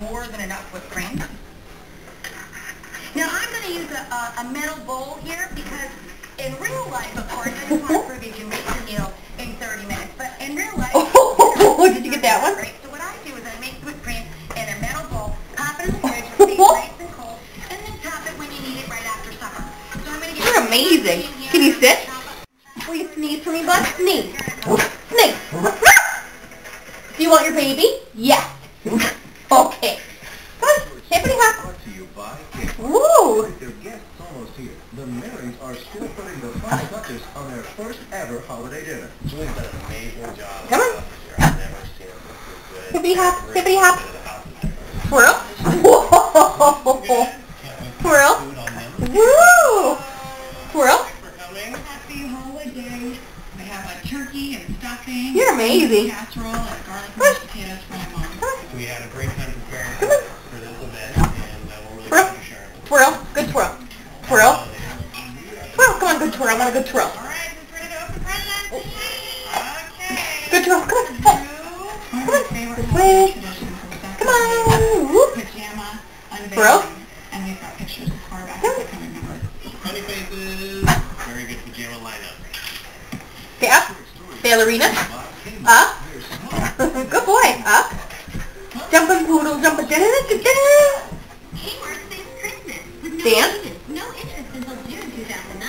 more than enough whipped cream. Now I'm going to use a, a, a metal bowl here because in real life, of course, I just want to prove you can make the meal in 30 minutes. But in real life, Oh, did you get that one? Right. So what I do is I make whipped cream in a metal bowl, pop it in the fridge, stay nice and cold, and then top it when you need it right after supper. So I'm going to get You're amazing. Can you sit? Will you sneeze for me, bud? Sneeze. Sneeze. Do you want your baby? Yes. Okay. Come on, hippity hop. Brought to you by Kick. Woo. With their guests almost here, the Marys are still putting the final touches on their first ever holiday dinner. Julie's done an amazing job. Come on. with this year. I've never seen it look good. Hippity hop, hippity hop. bit of the house is Twirl. Whoa. Twirl. Food on them. Woo. Twirl. Happy holiday. I have a turkey and stuffing. You're amazing. Casserole and garlic mashed potatoes for my mom. We had a great time preparing for this event, Twirl. Good twirl. Twirl. Twirl. Come on, good twirl. I want a good twirl. Good twirl. Come on. Oh. Of my favorite This way. Come on. Whoop. Twirl. unveiling, and we've got pictures as far back. Funny faces. Very good pajama lineup. Okay, up. Ballerina. Up. Good boy. Up. Jumping poodle, jumping. Da, da, da, da, da. Kmart says Christmas with no Dan? interest until June 2009.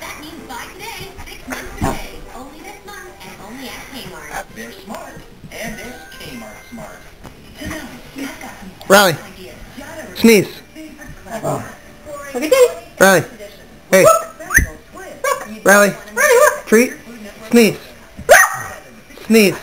That means buy today, six months today. Only this month and only at Kmart. They're smart, and they're Kmart smart. Tonight, I've got some Riley, sneeze. favorite oh. clever. Look at Dave. Riley, hey, Riley, Riley, look. treat, sneeze, sneeze.